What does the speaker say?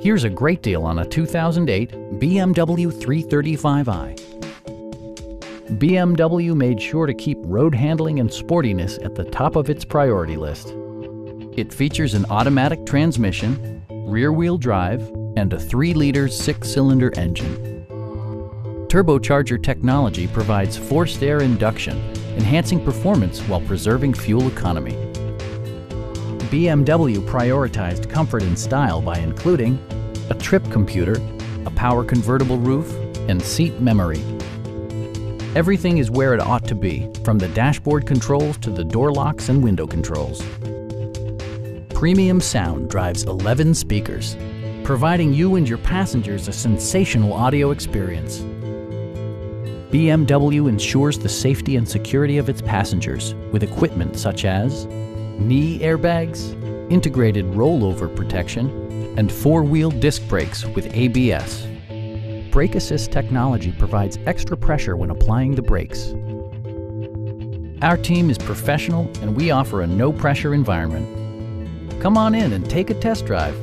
Here's a great deal on a 2008 BMW 335i. BMW made sure to keep road handling and sportiness at the top of its priority list. It features an automatic transmission, rear-wheel drive, and a 3-liter six-cylinder engine. Turbocharger technology provides forced air induction, enhancing performance while preserving fuel economy. BMW prioritized comfort and style by including a trip computer, a power convertible roof, and seat memory. Everything is where it ought to be, from the dashboard controls to the door locks and window controls. Premium sound drives 11 speakers, providing you and your passengers a sensational audio experience. BMW ensures the safety and security of its passengers with equipment such as knee airbags, integrated rollover protection, and four-wheel disc brakes with ABS. Brake Assist technology provides extra pressure when applying the brakes. Our team is professional and we offer a no-pressure environment. Come on in and take a test drive.